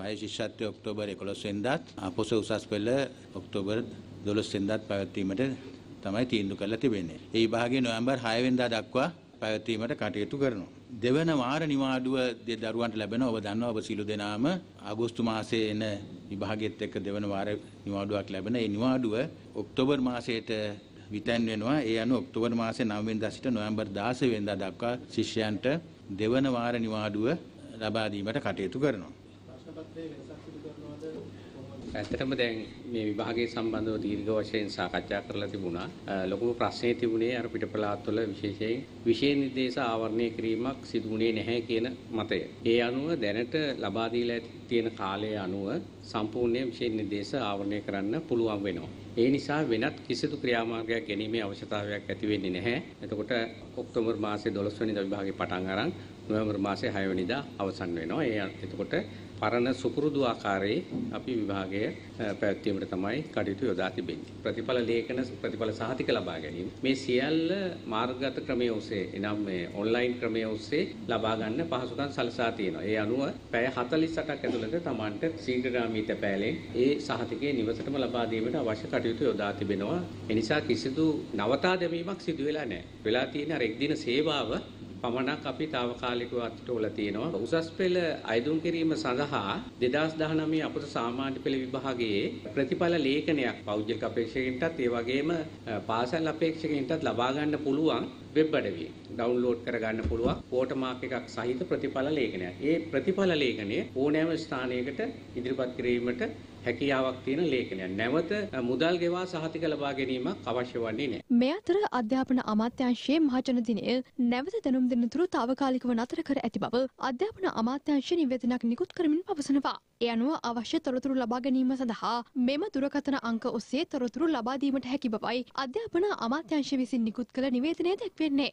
පය ශිෂ්‍යත්වය ඔක්තෝබර් 11 වෙනිදාත් අපොස උසස් පෙළ ඔක්තෝබර් 12 වෙනිදාත් පැවැත්වීමට තමයි තීන්දුව කරලා තිබෙන්නේ. ඒ විභාගය නොවැම්බර් 6 වෙනිදා දක්වා පැවැත්වීමට කටයුතු කරනවා. දෙවන වාර නිවාඩුව දරුවන්ට ලැබෙන ඔබ දන්නවා ඔබ සියලු දෙනාම අගෝස්තු මාසයේ එන විභාගෙත් එක්ක දෙවන වාර නිවාඩුවක් ලැබෙන. ඒ නිවාඩුව ඔක්තෝබර් මාසයට විතැන් වෙනවා. ඒ අනුව ඔක්තෝබර් මාසයේ 9 වෙනිදා සිට නොවැම්බර් 16 වෙනිදා දක්වා ශිෂ්‍යයන්ට දෙවන වාර නිවාඩුව ලබා දීමට කටයුතු කරනවා. ඇත්තටම දැන් මේ විභාගයේ සම්බන්ධව දීර්ඝ වශයෙන් සාකච්ඡා කරලා තිබුණා. ලොකුම ප්‍රශ්නේ තිබුණේ අර පිටපලාත්වල විශේෂයෙන් විශේෂ නිර්දේශ ආවරණය කිරීමක් සිදු වුණේ නැහැ කියන මතය. ඒ අනුව දැනට ලබා දීලා තියෙන කාලය අනුව සම්පූර්ණ විශේෂ නිර්දේශ ආවරණය කරන්න පුළුවන් වෙනවා. ඒ නිසා වෙනත් කිසිදු ක්‍රියාමාර්ගයක් ගැනීමේ අවශ්‍යතාවයක් ඇති වෙන්නේ නැහැ. එතකොට ඔක්තෝබර් මාසයේ 12 වෙනිදා විභාගේ පටන් අරන් නොවැම්බර් මාසයේ 6 වෙනිදා අවසන් වෙනවා. ඒ එතකොට පරණ සුපුරුදු ආකාරයේ අපි විභාගය පැවැත්වීමට තමයි කටයුතු යොදා තිබෙන්නේ. ප්‍රතිඵල ලේඛන ප්‍රතිඵල සහතික ලබා ගැනීම මේ සියල්ල මාර්ගගත ක්‍රමයේ ඔස්සේ එනම් මේ ඔන්ලයින් ක්‍රමයේ ඔස්සේ ලබා ගන්න පහසුකම් සලසා තියෙනවා. ඒ අනුව පැය 48ක් ඇතුළත Tamanට ශීඝ්‍රගාමී තැපෑලෙන් ඒ සහතිකයේ නිවසටම ලබා දීමට අවශ්‍ය කටයුතු යොදා තිබෙනවා. ඒ නිසා කිසිදු නවතා දැමීමක් සිදු වෙලා නැහැ. වෙලා තියෙන අර එක් දින සේවාව පමණක් අපි తాවකාලිකව අත්ටෝල තියෙනවා. උසස් පෙළ අයදුම් කිරීම සඳහා 2019 අපට සාමාන්‍ය පෙළ විභාගයේ ප්‍රතිඵල ලේඛනයක් පෞද්ගලික අපේක්ෂකයන්ටත් ඒ වගේම පාසල් අපේක්ෂකයන්ටත් ලබා ගන්න පුළුවන් වෙබ් අඩවියෙන් ඩවුන්ලෝඩ් කරගන්න පුළුවන් වෝටර්මාක් එකක් සහිත ප්‍රතිඵල ලේඛනයක්. ඒ ප්‍රතිඵල ලේඛනය ඕනෑම ස්ථානයකට ඉදිරිපත් කිරීමට හැකියාවක් තියෙන ලේඛනයක්. නැවත මුදල් ගෙවා සහතික ලබා ගැනීමක් අවශ්‍ය වන්නේ නැහැ. මේ අතර අධ්‍යාපන අමාත්‍යාංශයේ මහජන දිනය නැවත දැනුම් දෙනතුරු තාවකාලිකව නතර කර ඇති බව අධ්‍යාපන අමාත්‍යාංශ නිවේදනයක් නිකුත් කරමින් පවසනවා. ඒ අනුව අවශ්‍ය තොරතුරු ලබා ගැනීම සඳහා මෙම දුරකථන අංක ඔස්සේ තොරතුරු ලබා දීමට හැකි බවයි අධ්‍යාපන අමාත්‍යාංශ විසින් නිකුත් කළ නිවේදනය දැක්වෙන්නේ.